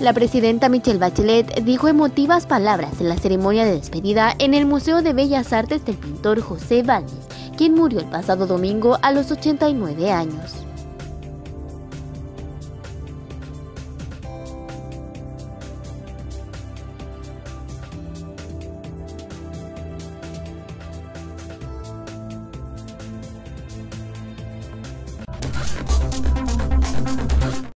La presidenta Michelle Bachelet dijo emotivas palabras en la ceremonia de despedida en el Museo de Bellas Artes del pintor José Vázquez, quien murió el pasado domingo a los 89 años.